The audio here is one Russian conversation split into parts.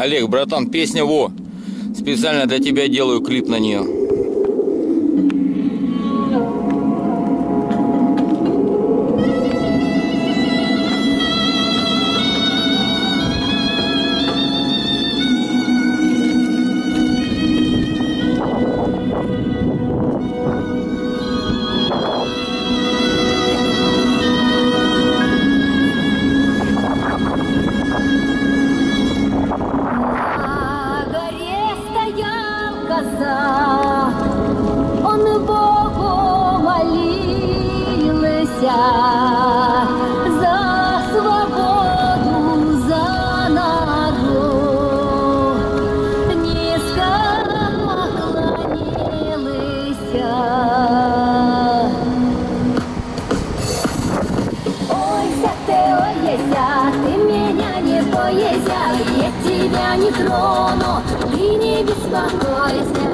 Олег, братан, песня во. Специально для тебя делаю клип на нее. Я не трону, ты не беспокойся.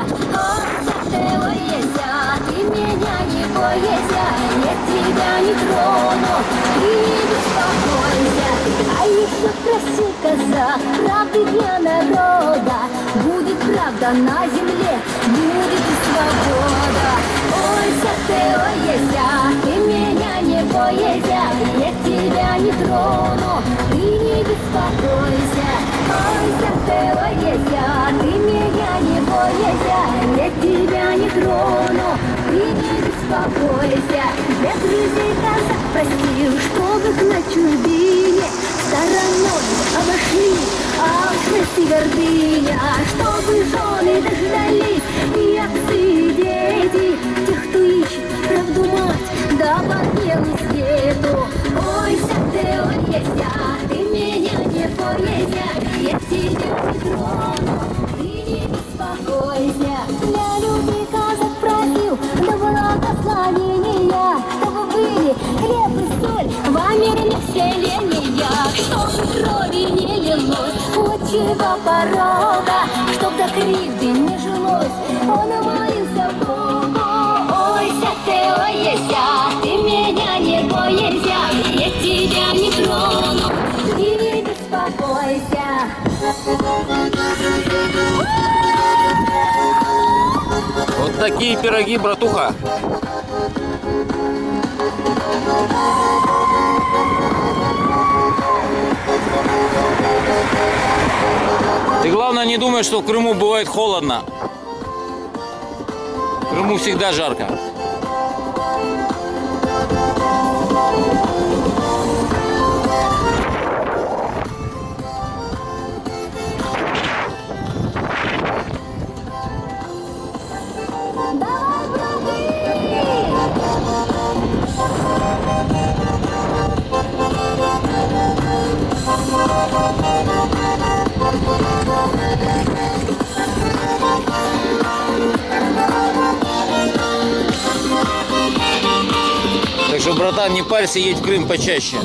Ой, еся, ты меня не боися, я тебя не трону, ты не беспокойся. А еще просил казак, правды для народа, будет правда на земле, будет и свобода. Ой, ой, еся, ты меня не боися, я тебя не трону, ты не беспокойся. Ты, ой, еся, ты меня не боися, я тебя не трону, ты не беспокойся. Я друзей казак просил, чтобы к на чужбине стороной обошли и гордыня, чтобы жены дождались Вот такие пироги, братуха. Ты главное не думай, что в Крыму бывает холодно. В Крыму всегда жарко. Братан, не парься, едь в Крым почаще.